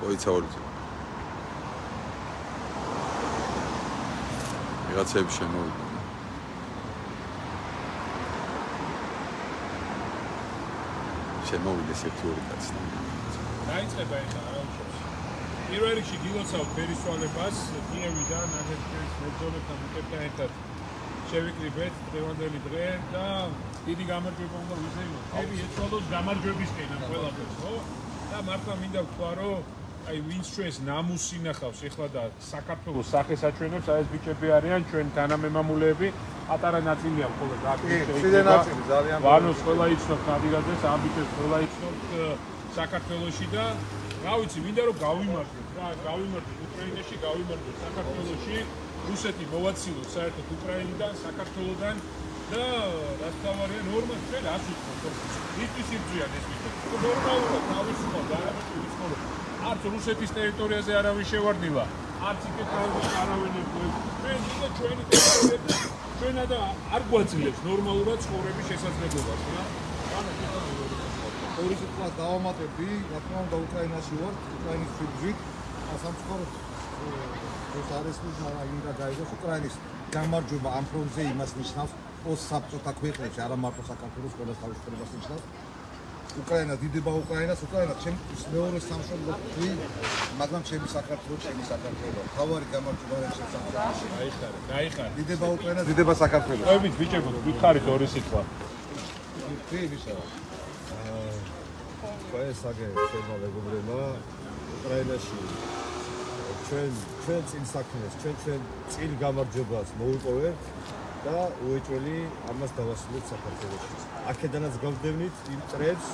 წელი. ვიღაცები შემოვიდა. შემოვიდეს ერთი ორი კაცი. დაიწყება ეხლა რა უშავს. პირველ რიგში გილოცავ ფერისვალებას, გიევიდან ანეთქეს მებრძოლებთან უკეთთან ერთად შევიკრიბეთ დღევანდელი დღე და დიდი გამარჯვება უნდა ვიზეიმოთ. ფერი ეცვალოს გამარჯვებისკენ ამ ყველაფერს, ხო? და მართლა მინდა ვთქვა, რომ აი ვინც ჩვენს ნამუსს ინახავს ეხლა და საქართველოს სახეს აჩვენებს, აი ეს ბიჭები არიან ჩვენ თანამემამულეები. ატარა ნაწილია მხოლოდ კი, ციდან ნაწილი ძალიან. ვანოს ყველა იცნობ ნავიგაციას, ამ ბიჭებს ყველა იცნობ საქართველოსში და რა ვიცი, მინდა რომ გავიმარჯვოთ რა, გავიმარჯვოთ უკრაინაში, გავიმარჯვოთ საქართველოსში. რუსეთი მოვაცილოთ საერთოდ უკრაინიდან, საქართველოსდან და რაც თავარია ნორმა ჩვენ ასუხოთ. ისთვის იბძვიან ეს ბიჭები. ნორმალურად თავისუფალ და არაფერი ვიცხოვრო. არც რუსეთის ტერიტორიაზე არავინ შევარდნილა, არც იქეთ არავინ იყო. ჩვენ ისე ჩვენი ტერიტორიაზე ჩვენა და არ გვაძლევს ნორმალურად ცხოვრების შესაძლებლობას, რა. ორი წუთს დავამატებდი, რა თქმა უნდა უკრაინაში ვარ, უკრაინის ფიძვით, ასამწყო ეს არის ის მაგრამ იმდა გაიგოს უკრაინის გამარჯვება ამ ფრონტზე იმას ნიშნავს, ოს საბჭოთა ქვეყნებში, არა მარტო საქართველოს ყველა თავისუფლებას ნიშნავს. უკრაინა დიდება უკრაინას უკრაინა ჩემს მეორე სამშობლო თქვი მაგრამ ჩემი საქართველო ჩემი საქართველო. თავარი გამარჯვება შესაძლებელი დაიხარე დაიხარე. დიდება უკრაინა დიდება საქართველო ყვებით ბიჭებო გითხარით ორი სიტყვა. კი ვიშა აა ეს აგე შემა მეგობრებმა. უკრაინაში ჩვენ ჩვენ წინ საქმეს ჩვენ ჩვენ წინ გამარჯვებას მოუყოვეთ და უეჭველი ამას დავასრულეთ საქართველოში. აქედანაც გავდევნით იმ წრებს,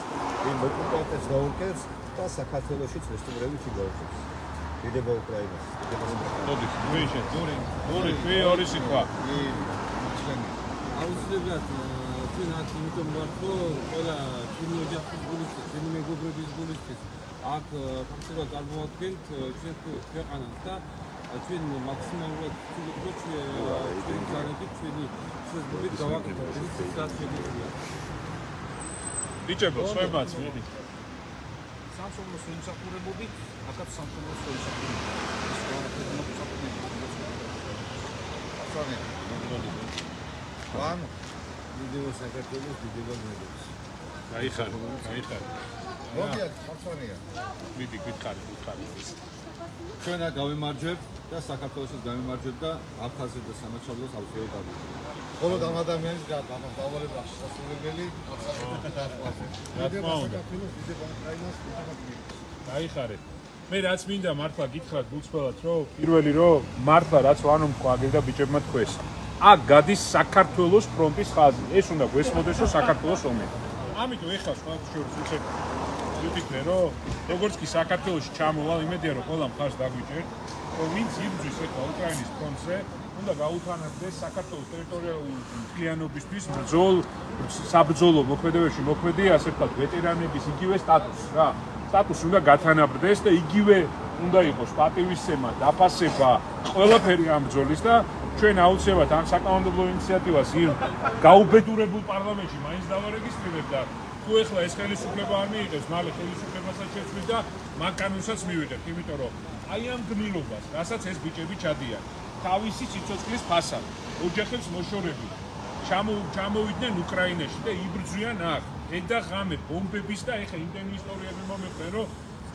იმ ოკუპანტებს დაუკეთს და საქართველოში რესტავრებით იგავებს. დიდება უკრაინას. მოდი, ვიშე, დური, დური, ფი ორი სიტყვა. აუცილებლად ჩვენ აქ იმიტომ ვარ, რომ ყველა ჩვენი ოჯახის გულისთვის, ჩვენი მეგობრების გულისთვის აქ ფაქტობრივად წარმოადგენთ ჩვენ ქვეყანას და ჩვენ მაქსიმალურად ვუყურებთ ჩვენ განებით ჩვენი შეძლებით გავაკეთოთ ის რაც შეგვიძლია. ბიჭებო, შევმაც მოდი. სამსონოს იმსახურებოდი, აკაც სამსონოს იმსახურებოდი. ასანი, მოდი. ვან ვიდეო საქართველოს ვიდეო მეგობრებს. გაიხარ, გაიხარ. მოდი აქ, სამსონია. მიდი, გითხარი, გითხარი. ჩვენა გავიმარჯვებ და საქართველოსის გამიმარჯვებ და აფხაზეთ და სამაჩაბლოს აუცილებლად გავიმარჯვებ. ხოლო ამ ადამიანის გადა დავალება შესაძლებელი აფხაზეთ და აფხაზეთ. რა თქმა უნდა. დაიხარე. მე რაც მინდა მართლა გითხრათ გულწრფელად რომ პირველი რომ მართლა რაც ვანო მყვაგე და ბიჭებმა თქვეს. აქ გადის საქართველოს ფრონტის ხაზი. ეს უნდა გვესმოდეს რომ საქართველოს ომი. ამიტომ ეხლა სხვა შორის უცებ ვიფიქრე რომ როგორც კი საქართველოსში ჩამოვალ იმედია რომ ყველა მხარს დაგვიჭერთ რომ ვინც იბრძვის ეხლა უკრაინის ფრონტზე უნდა გაუთანაბრდეს საქართველოს ტერიტორიული მთლიანობისთვის ბრძოლ საბრძოლო მოქმედებებში მოქმედი ასე ვთქვათ ვეტერანების იგივე სტატუსი რა. სტატუსი უნდა გათანაბრდეს და იგივე უნდა იყოს პატივისცემა დაფასება ყველაფერი ამ ბრძოლის და ჩვენ აუცილებლად ამ საკანონმდებლო ინიციატივას იმ გაუბედურებულ პარლამენტში მაინც დავარეგისტრირებ და თუ ეხლა ეს ხელისუფლება არ მიიღებს, მალე ხელისუფლებასაც შეცვლით და მან კანონსაც მივიღებთ, იმიტომ რომ აი ამ გმირობას, რასაც ეს ბიჭები ჩადიან, თავისი სიცოცხლის ფასად. ოჯახებს მოშორები. ჩამოვიდნენ უკრაინაში და იბრძვიან აქ. დედა ღამე ბომბების და ეხა იმდენი ისტორიები მომეყვნენ, რომ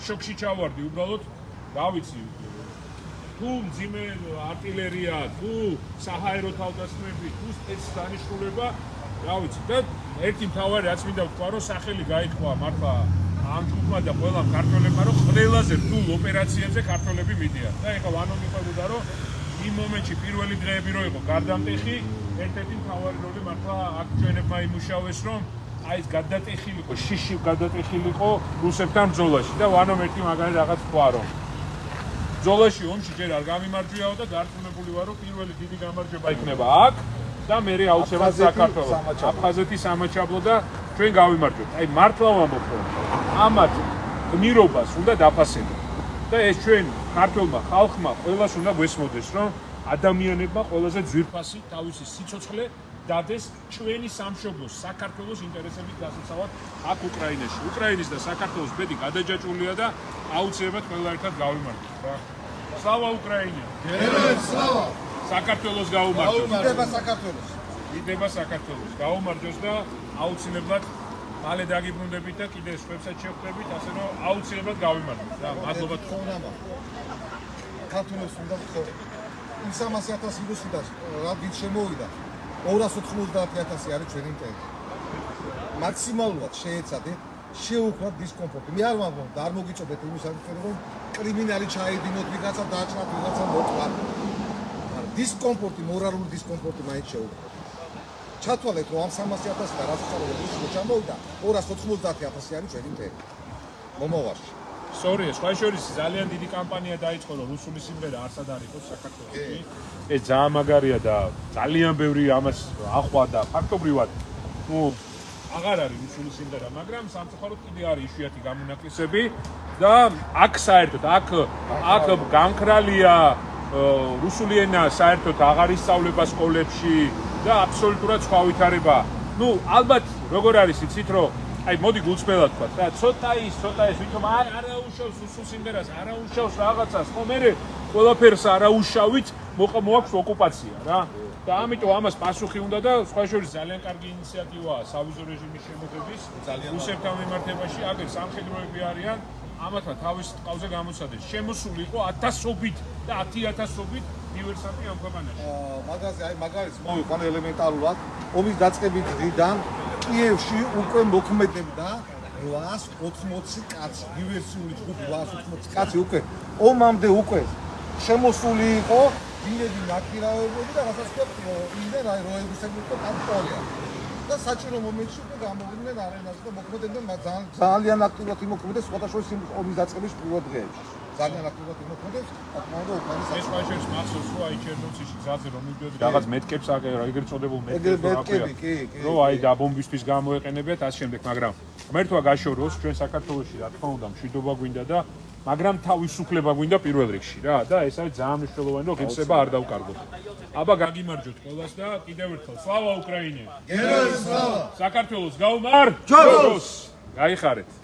შოკში ჩავარდი, უბრალოდ რა ვიცი, თუ მძიმე артиლერია, თუ საჰაერო თავდასხმები, თუ სპეცდანიშნულება, რა ვიცი და ერთი მთავარი რაც მინდა ვთქვა, რომ სახელი გაითქვა მართლა ამ ჯგუფმა და ყველა ქართველებმა, რომ ყველაზე რთულ ოპერაციებზე ქართველები მიდიან. და ეხლა ვანო მიყვებოდა, რომ იმ მომენტში პირველი დღეები რო იყო გარდამტეხი ერთ-ერთი მთავარი როლი მართლა აქ ჩვენებმა იმუშავეს რომ აი ეს გადატეხილიყო შიში გადატეხილიყო რუსებთან ბრძოლაში და ვანო ერთი მაგარი რაღაც თქვა რომ ბრძოლაში ომში ჯერ არ გამიმარჯვიაო და დარწმუნებული ვარო პირველი დიდი გამარჯვება იქნება აქ და მე აუცილებლად საქართველოს აფხაზეთის სამაჩაბლო და ჩვენ გავიმარჯვებთ. აი მართლა ვამბობ რომ ამათ გმირობას უნდა დაფასებო. და ეს ჩვენ ქართულმა ხალხმა ყველას უნდა გვესმოდეს რომ ადამიანებმა ყველაზე ძვირფასი თავისი სიცოცხლე დადეს ჩვენი სამშობლოს საქართველოს ინტერესებით დასაცავად აქ უკრაინაში. უკრაინის და საქართველოს ბედი გადაჯაჭვულია და აუცილებლად ყველა ერთად გავიმარჯვოთ რა. სლავა უკრაინა! გეროებს სლავა საქართველოს გაუმარჯოს. იდება საქართველოს იდება საქართველოს. გაუმარჯოს და აუცილებლად მალე დაგიბრუნდებით და კიდე სხვებსაც შევხვდებით, ასე რომ აუცილებლად გავიმარჯვოთ რა. მადლობა თქონამა ქართულებს უნდა ვთქო იმ 300000 რუსიდან რა დიდ შემოვიდა? 290000 არის ჩვენი მტერი მაქსიმალურად შეეცადეთ შეუქმნათ დისკომფორტი. მე არ ვამბობ და არ მოგიწოდეთ იმის არაფერი რომ კრიმინალი ჩაედინოთ ვიღაცა დააჭრათ ვიღაცა მოკლა მაგრამ დისკომფორტი მორალური დისკომფორტი მაინც შეუქმნათ ჩათვალეთ რომ ამ 300000 და რაც წავალ რუსული ჩამოვიდა 290000 არის ჩვენი მტერი მომავალში. სწორია, სხვა შორის ძალიან დიდი კამპანია დაიწყო, რომ რუსული სიმღერა არსად არ იყოს საქართველოში. ეს ძალიან მაგარია და ძალიან ბევრი ამას ახვა და ფაქტობრივად ნუ აღარ არის რუსული სიმღერა, მაგრამ სამწუხაროდ კიდე არის იშვიათი გამონაკლისები და აქ საერთოდ აქ აქ გამკრალია რუსული ენა საერთოდ აღარ ისწავლება სკოლებში და აბსოლუტურად სხვა ვითარება. ნუ ალბათ როგორ არის იცით რომ აი მოდი გულწრფელად თქვა რა ცოტა ის ცოტა ის ვითომ არ არაუშავს უსულ სიმღერას არაუშავს რაღაცას. ხო მე ყველაფერს არაუშავით მოაქვს ოკუპაცია რა. და ამიტომ ამას პასუხი უნდა და სხვა შორის ძალიან კარგი ინიციატივაა სავიზო რეჟიმის შემოღების ძალიან უსებთან მიმართებაში აგერ სამხედროები არიან ამათა თავის ყავზე გამოსადეს. შემოსული იყო ათასობით და 10000ობით დივერსანტი ამ ქვეყანაში აა მაგაზე აი მაგალითს მოვიყვან ელემენტარულად. ომის დაწყებით დღიდან კიევში უკვე მოქმედებდა 880 კაცი, დივერსიული ჯგუფი 880 კაცი უკვე. ომამდე უკვე შემოსული იყო დინები ნაკირავებები და რასაც ქვია იმდენ აი როებისები უკვე კანტორია და საჭირო მომენტში უკვე გამოვიდნენ არენაზე და მოქმედებდნენ ძალიან ძალიან აქტიურად იმოქმედეს სხვადასხვა ომის დაწყების პირველ დღეებში ძალიან აქტიურად იმოქმედებს, თქმა უნდა, უკრაინის ეს ვაჟებს მახსოვს, რომ აი ჩერნოვცის გზაზე რომ მივდიოდი რაღაც მეტკებს ეგრეთ წოდებულ მეტკებს მეტკები, კი, კი. რომ აი დაბომბისთვის გამოეყენებიათ ამ შემდეგ, მაგრამ ღმერთმა გაშოროს ჩვენ საქართველოსში რა თქმა უნდა მშვიდობა გვინდა და მაგრამ თავისუფლება გვინდა პირველ რიგში რა და ეს არის ძალიან მნიშვნელოვანი რომ ღირსება არ დავკარგოთ. აბა გაგიმარჯოთ ყველას და კიდევ ერთხელ სლავა უკრაინე! გეროებს სლავა! საქართველოს გაუმარჯოს! გაიხარეთ!